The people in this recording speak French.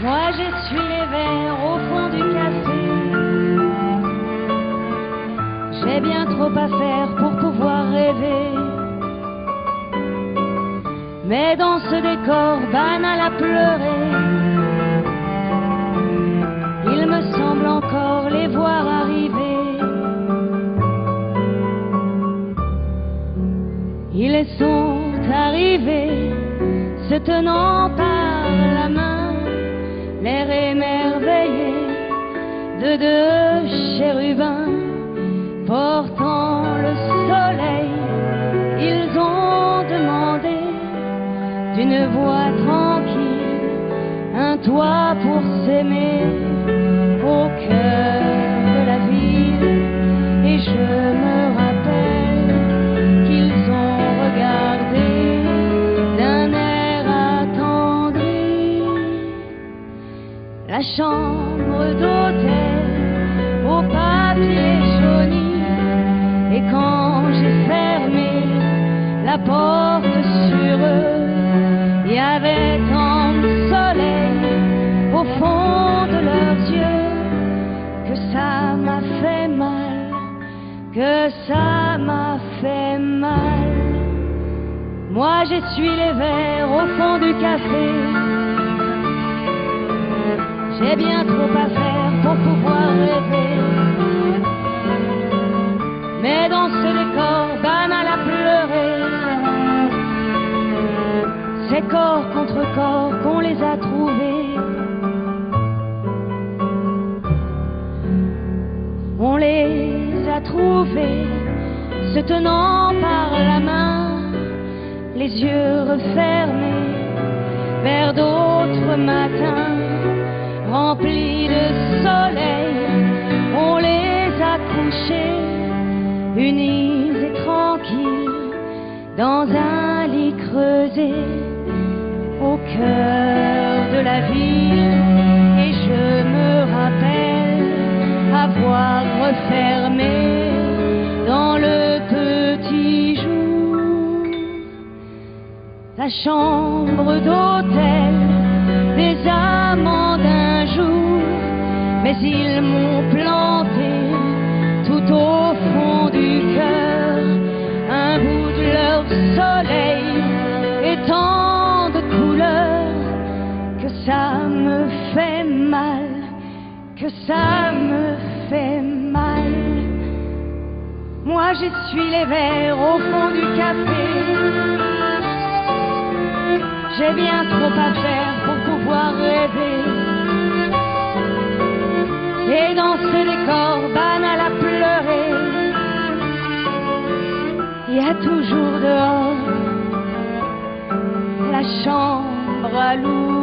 Moi j'essuie les verres au fond du café. J'ai bien trop à faire pour pouvoir rêver. Mais dans ce décor banal à pleurer, il me semble encore les voir arriver. Ils sont arrivés, se tenant par l'air émerveillé de deux chérubins portant le soleil. Ils ont demandé d'une voix tranquille un toit pour s'aimer au cœur la chambre d'hôtel au papier jauni. Et quand j'ai fermé la porte sur eux, il y avait tant de soleil au fond de leurs yeux que ça m'a fait mal, que ça m'a fait mal. Moi j'essuie les verres au fond du café. J'ai bien trop à faire pour pouvoir rêver. Mais dans ce décor banal à pleurer, c'est corps contre corps qu'on les a trouvés. On les a trouvés se tenant par la main, les yeux refermés unis et tranquilles dans un lit creusé au cœur de la ville. Et je me rappelle avoir refermé dans le petit jour la chambre d'hôtel des amants d'un jour. Mais ils m'ont soleil et tant de couleurs que ça me fait mal, que ça me fait mal. Moi j'essuie les verres au fond du café. J'ai bien trop à faire pour pouvoir rêver. Et dans ce décor banal à pleurer, il y a toujours dehors la chambre à louer.